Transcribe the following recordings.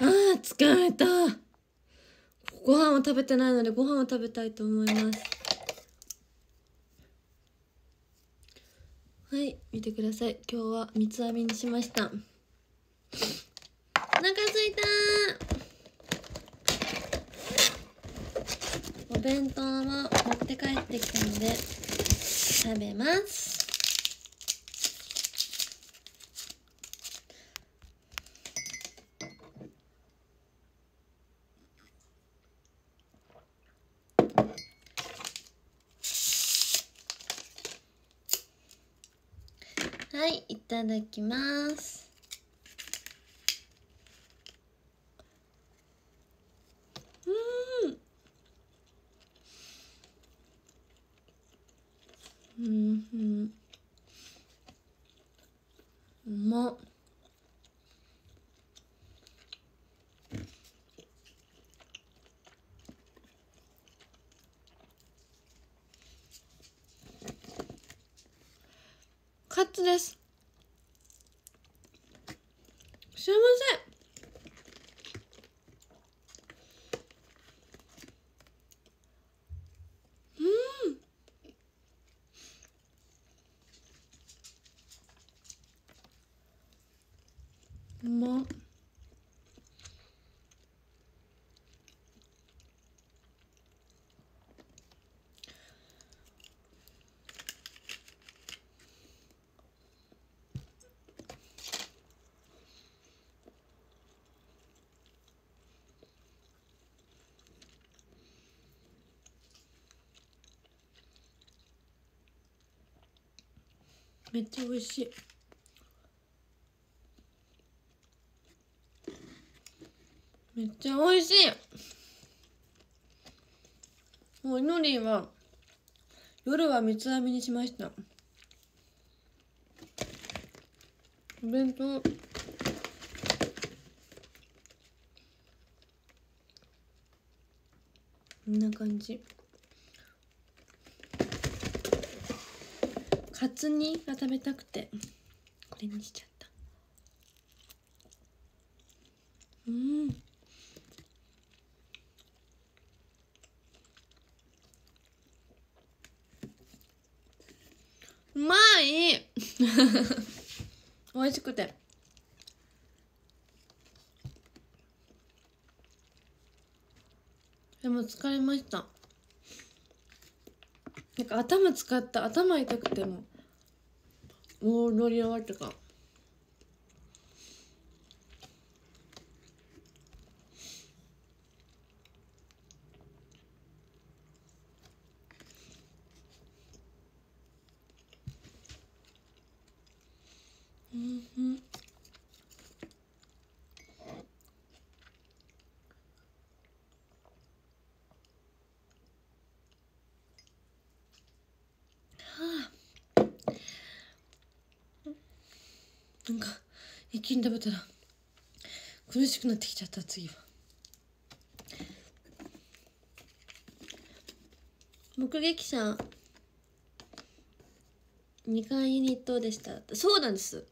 あー疲れた。ご飯を食べてないのでご飯を食べたいと思います。はい見てください。今日は三つ編みにしました。お腹すいた。お弁当は持って帰ってきたので食べます。はいいただきますうんうんうんうまっカツです。すいません。うん。うまっ。めっちゃ美味しい。めっちゃ美味しい。もうのりは夜は三つ編みにしました。お弁当。こんな感じ。カツ煮が食べたくて。これにしちゃった。うん。うまい！美味しくて。でも疲れました。なんか頭使った。頭痛くても。もう乗り終わったかうんうんなんか一気に食べたら苦しくなってきちゃった次は。目撃者2回ユニットでした？そうなんです。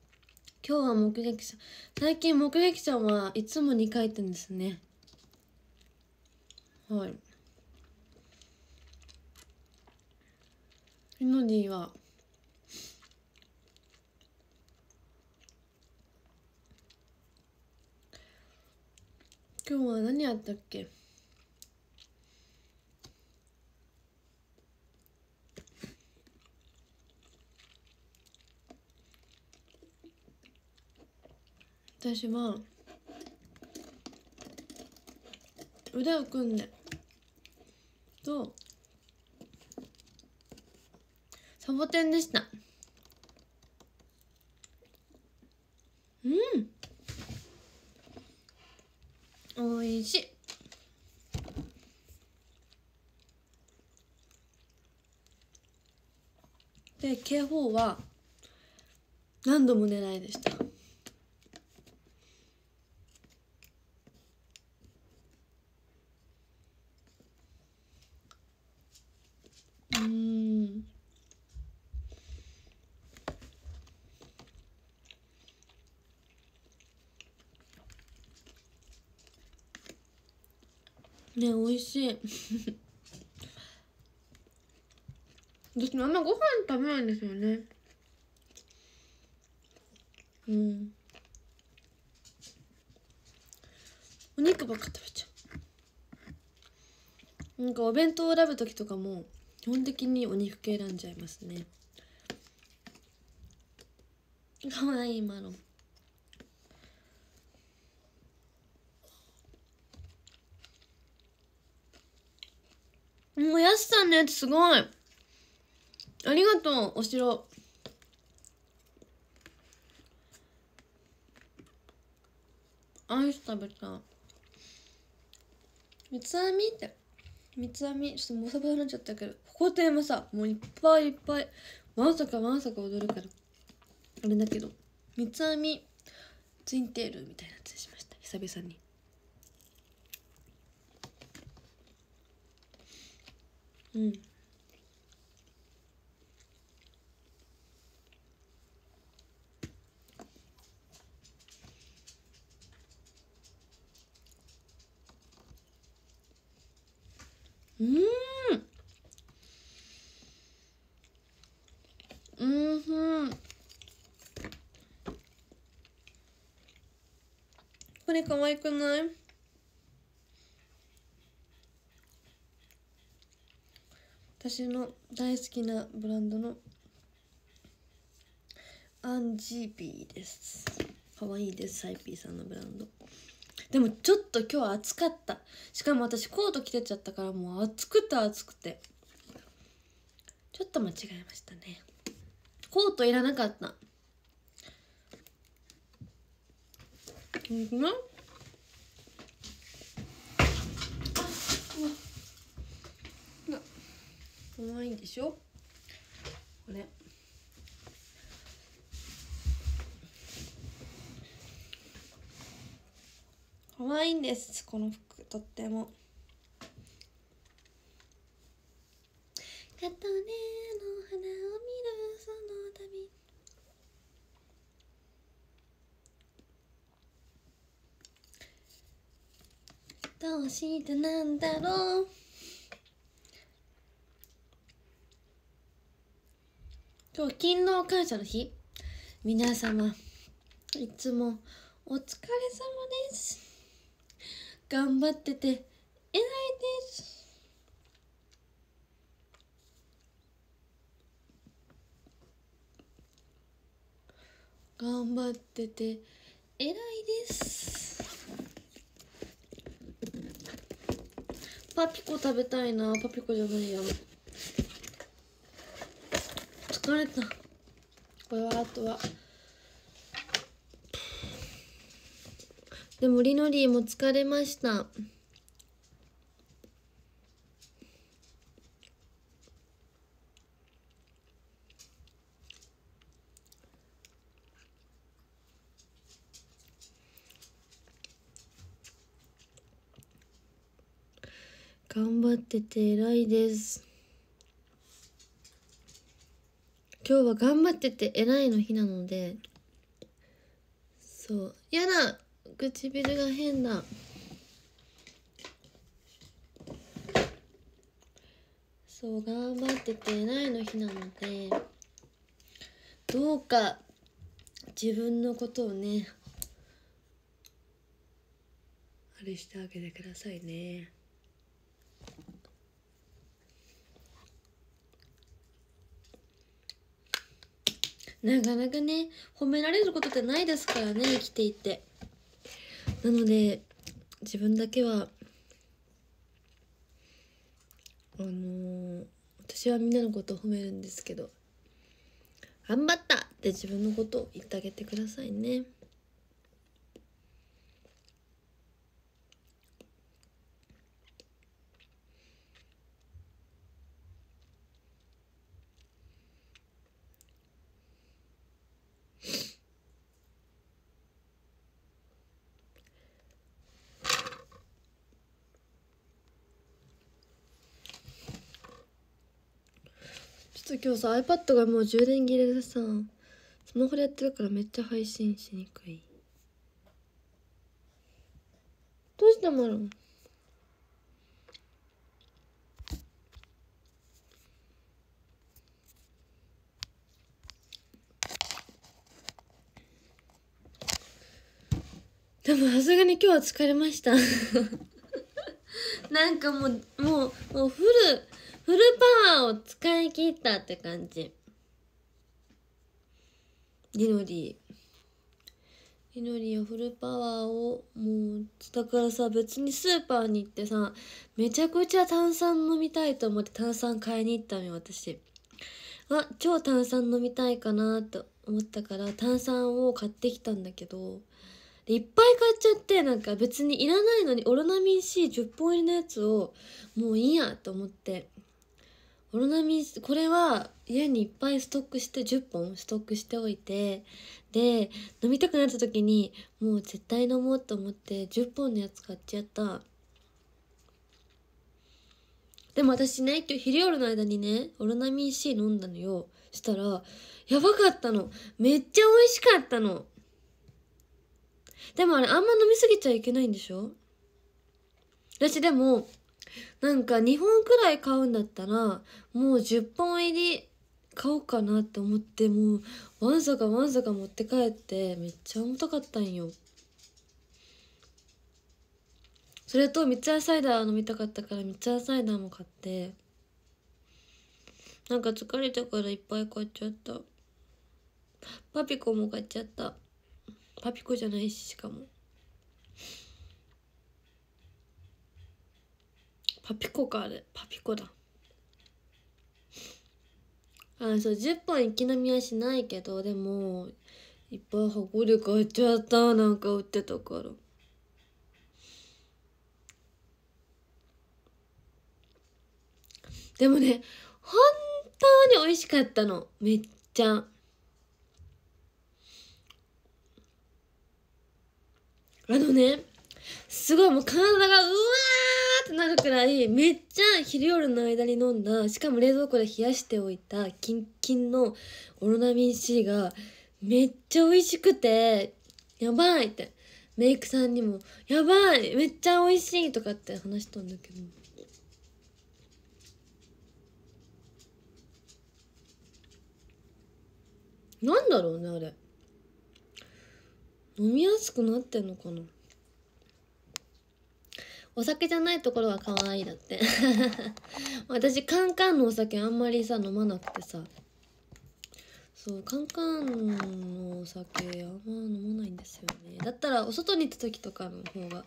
今日は目撃者。最近目撃者はいつも2回ってんですね。はい。イノディは今日は何やったっけ？私は腕を組んでとサボテンでした。K4 は何度も寝ないでした。ね美味しい。私あんまご飯食べないんですよね。うん。お肉ばっか食べちゃう。なんかお弁当を選ぶ時とかも基本的にお肉系選んじゃいますね。かわいいマロン。もうやすさんのやつすごい。ありがとうお城。アイス食べた。三つ編みって。三つ編み。ちょっとボサボサになっちゃったけど。ここテーマさもういっぱいいっぱい。わんさかわんさか踊るから。あれだけど。三つ編み。ツインテールみたいなやつしました。久々に。うんうんふんこれ可愛くない？私の大好きなブランドのアンジービーです。可愛いです。サイピーさんのブランド。でもちょっと今日暑かった。しかも私コート着てちゃったからもう暑くて暑くて。ちょっと間違えましたね。コートいらなかった。うん可愛いでしょ？これ。可愛いんですこの服。とっても。カトねの花を見るその度どうしてなんだろう？今日勤労感謝の日？皆様いつもお疲れ様です。頑張ってて偉いです。頑張ってて偉いです。パピコ食べたいな。パピコじゃないや。疲れた。これはあとは。でもりのりも疲れました。頑張ってて偉いです。今日は頑張ってて偉いの日なのでそう。やだ唇が変だ。そう頑張ってて偉いの日なのでどうか自分のことをねあれしてあげてくださいね。なかなかね褒められることってないですからね生きていて。なので自分だけはあのー、私はみんなのことを褒めるんですけど頑張ったって自分のことを言ってあげてくださいね。ょっと今日さ iPad がもう充電切れでさスマホでやってるからめっちゃ配信しにくい。どうしたもロンでもさすがに今日は疲れました。なんかもうもうもうフルフルパワーを使い切ったって感じ。りのりりのりはフルパワーをもうだからさ別にスーパーに行ってさめちゃくちゃ炭酸飲みたいと思って炭酸買いに行ったのよ私。あ超炭酸飲みたいかなと思ったから炭酸を買ってきたんだけどでいっぱい買っちゃってなんか別にいらないのにオロナミン C10 本入りのやつをもういいやと思って。オロナミンこれは家にいっぱいストックして10本ストックしておいてで飲みたくなった時にもう絶対飲もうと思って10本のやつ買っちゃった。でも私ね今日昼夜の間にねオロナミン C 飲んだのよ。したらやばかったの。めっちゃ美味しかったの。でもあれあんま飲みすぎちゃいけないんでしょ？私でもなんか2本くらい買うんだったらもう10本入り買おうかなって思ってもうわんさかわんさか持って帰ってめっちゃ重たかったんよ。それと三ツ矢サイダー飲みたかったから三ツ矢サイダーも買ってなんか疲れたからいっぱい買っちゃった。パピコも買っちゃった。パピコじゃないししかも。パピコかあれ。パピコだ。あそう10本一気飲みはしないけどでもいっぱい箱で買っちゃったなんか売ってたから。でもね本当に美味しかったの。めっちゃ。あのねすごいもう体がうわーってなるくらいめっちゃ昼夜の間に飲んだしかも冷蔵庫で冷やしておいたキンキンのオロナミン C がめっちゃ美味しくてやばいって。メイクさんにも「やばいめっちゃ美味しい」とかって話したんだけど。なんだろうねあれ。飲みやすくなってんのかな。お酒じゃないところが可愛いだって。私カンカンのお酒あんまりさ飲まなくてさ。そうカンカンのお酒あんま飲まないんですよね。だったらお外に行った時とかの方が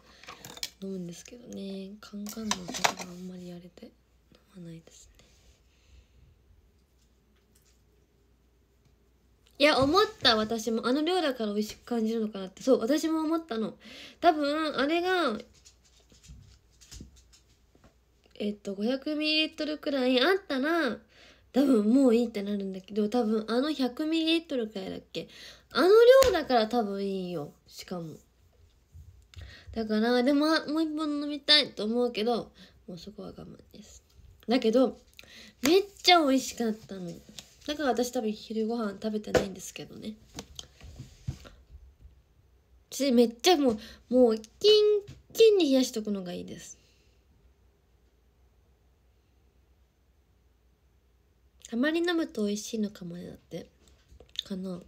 飲むんですけどね。カンカンのお酒があんまりやれて飲まないですね。いや思った。私もあの量だから美味しく感じるのかなって。そう私も思ったの。多分あれがえっと 500ml くらいあったら多分もういいってなるんだけど多分あの 100ml くらいだっけ？あの量だから多分いいよしかも。だからでももう一本飲みたいと思うけどもうそこは我慢です。だけどめっちゃ美味しかったのだから私多分昼ご飯食べてないんですけどね。めっちゃもうもうキンキンに冷やしとくのがいいです。たまに飲むと美味しいのかもねだって。かな。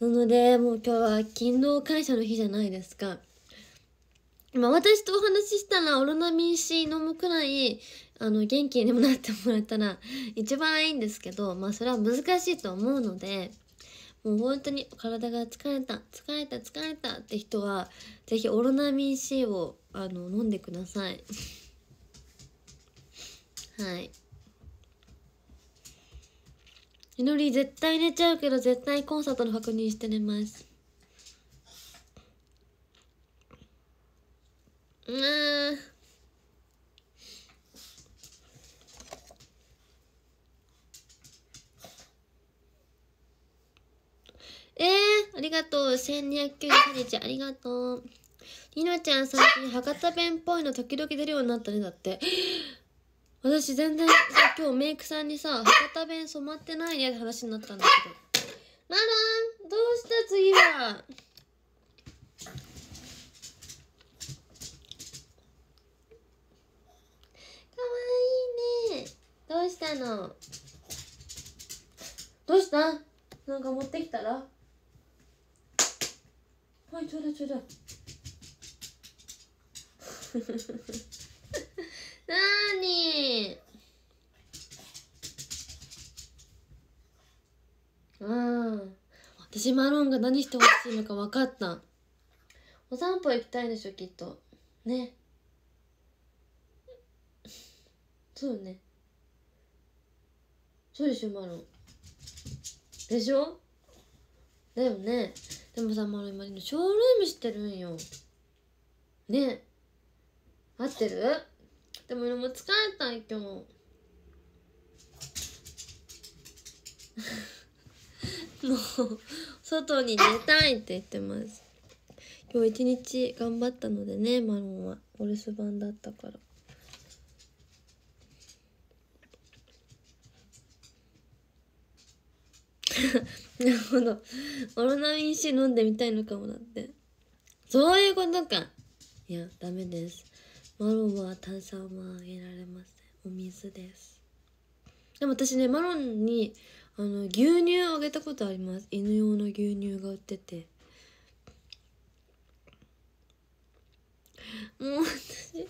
なのでもう今日は勤労感謝の日じゃないですか。今私とお話ししたらオロナミン C 飲むくらいあの元気にもなってもらったら一番いいんですけどまあそれは難しいと思うのでもう本当に体が疲れた疲れた疲れたって人は是非オロナミン C をあの飲んでください。はい。みのり絶対寝ちゃうけど絶対コンサートの確認して寝ますうんえー、ありがとう。1290日ありがとう。りのちゃん最近博多弁っぽいの時々出るようになったね。だって。私全然さ 今日メイクさんにさ博多弁染まってないねって話になったんだけど。マロンどうした次は？かわいいね。どうしたの？どうした？なんか持ってきたら？はいちょうだいちょうだい。なーにああ私マロンが何してほしいのか分かった。お散歩行きたいでしょきっと。ね。そうね。そうでしょマロン。でしょ？だよね。でもさマロン今ショールームしてるんよ。ね。合ってる？でも俺も疲れた今日。もう外に出たいって言ってます。今日一日頑張ったのでねマロンは。お留守番だったから。なるほど。オロナミン C 飲んでみたいのかもだって。そういうことか。いやダメです。マロンは炭酸はあげられません。お水です。でも私ねマロンにあの牛乳あげたことあります。犬用の牛乳が売ってて。もう私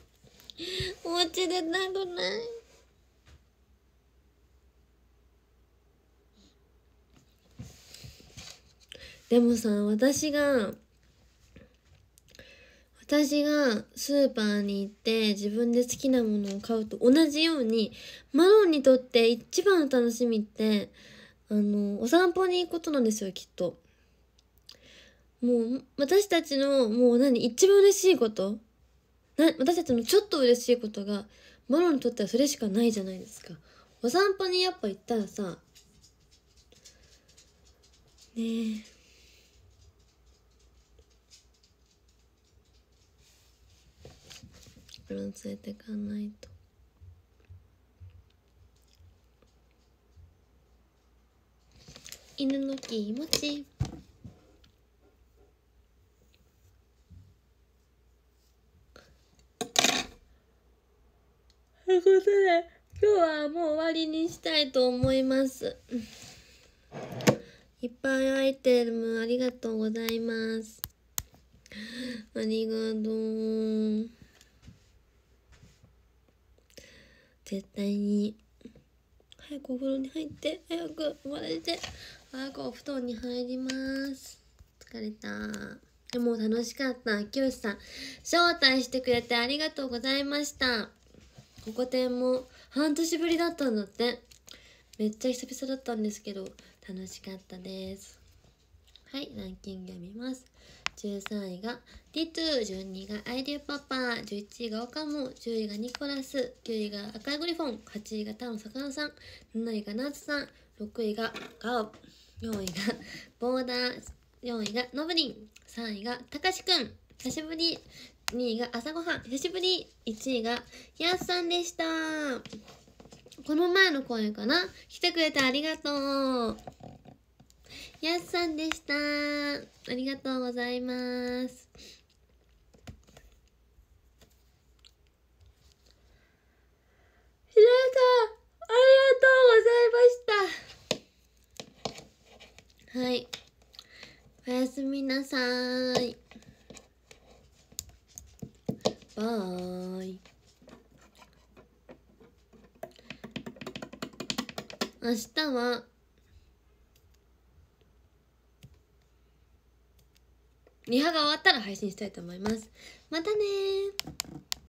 お家でなくない？でもさ私が私がスーパーに行って自分で好きなものを買うと同じようにマロンにとって一番の楽しみってあのお散歩に行くことなんですよきっと。もう私たちのもう何一番嬉しいこと？な私たちのちょっと嬉しいことがマロンにとってはそれしかないじゃないですか。お散歩にやっぱ行ったらさねえマロン連れてかないと。犬の気持ち。ということで今日はもう終わりにしたいと思います。いっぱいアイテムありがとうございます。ありがとう。絶対に。早くお風呂に入って早く生まれて。早くお布団に入ります。疲れた。でも楽しかった。きよしさん。招待してくれてありがとうございました。ここてんも半年ぶりだったんだって。めっちゃ久々だったんですけど楽しかったです。はいランキング読みます。13位がリトゥ12位がアイディアパパ11位がオカモ10位がニコラス9位が赤いグリフォン8位がタウン魚さん7位がナーツさん6位がガオ。4位がボーダー4位がノブリン3位がたかしくん。久しぶり。2位が朝ごはん。久しぶり。1位がやすさんでした。この前の声かな。来てくれてありがとう。やすさんでした。ありがとうございます。ひらさんありがとうございました。はい。おやすみなさい。バイ。明日はリハが終わったら配信したいと思います。またね